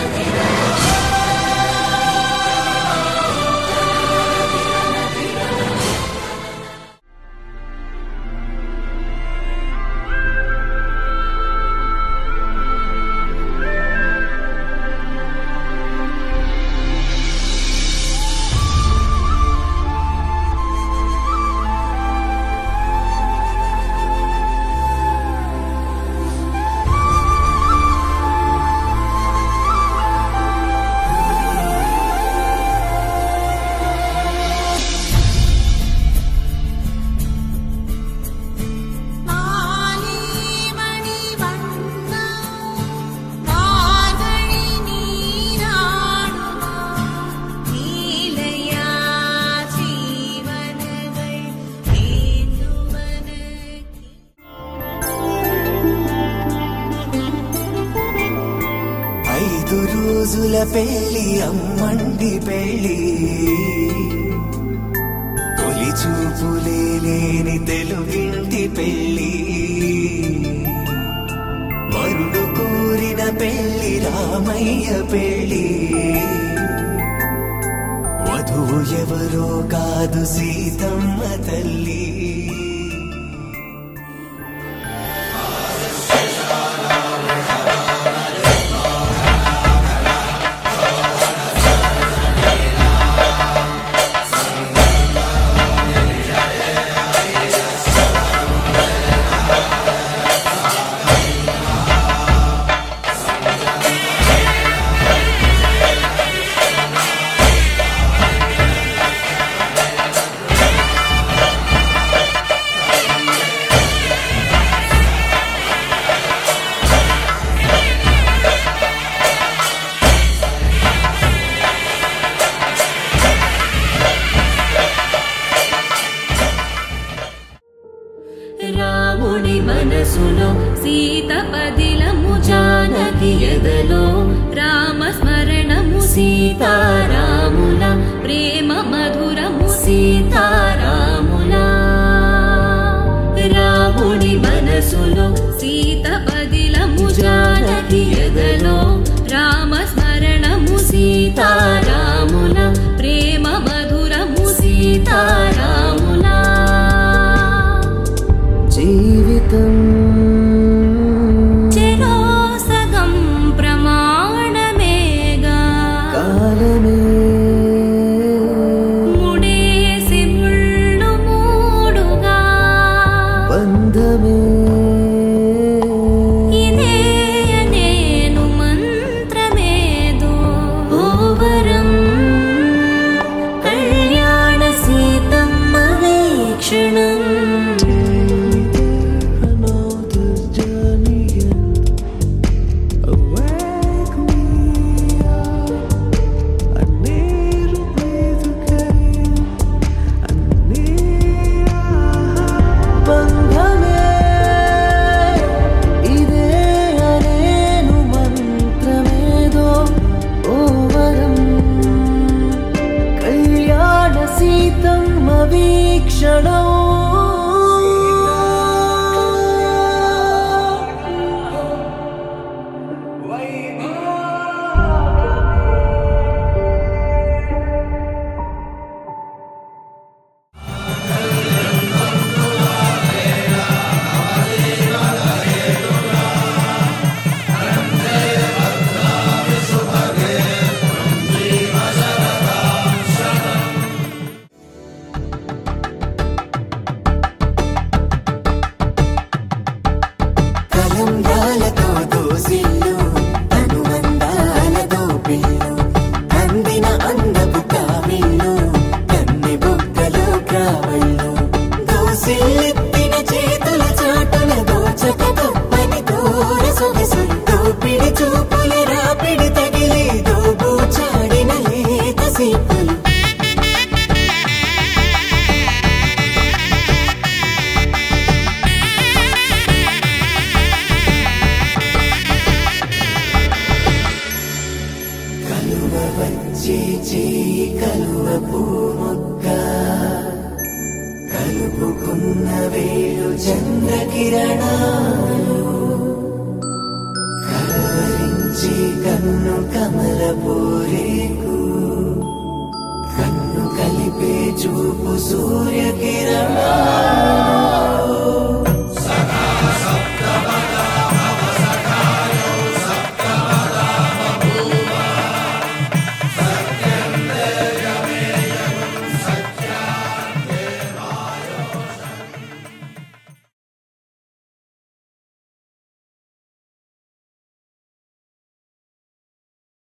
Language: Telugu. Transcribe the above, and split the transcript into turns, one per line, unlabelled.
Thank you. ఐదు రోజుల పెళ్ళి అమ్మండి పెళ్ళి తొలి చూపులే లేని తెలుగింటి పెళ్ళి వరుడు కోరిన పెళ్ళి రామయ్య పెళ్ళి వధువు ఎవరో కాదు సీతమ్మ తల్లి.
మనసులో సీత పదిలము జానకి ఎదలో రామ స్మరణము సీతారాముల ప్రేమ మధురము సీతారాముల రాముని మనసులో సీత పదిలము జానకి ఎదలో రామ స్మరణము సీతారాముల
वीक्षणौ కలంగాలతో దోసిల్లు అనుబంధాలతో పిల్లు అందిన అందపు కావిళ్ళు కన్నె బుగ్గలు కావళ్ళు దోసిల్లెత్తిన చేతుల చాటున దోచక తప్పని దూర సొగసులు దోపిడి చూపుల రాపిడి తగిలి దోబూచాడిన లేత సీపులు వచ్చే చేయి మొక్క కలుపుకున్న వేలు చంద్రకిరణాలు కల కన్ను కమల పూరేకు కన్ను కలిపే చూపు సూర్యకిరణాలు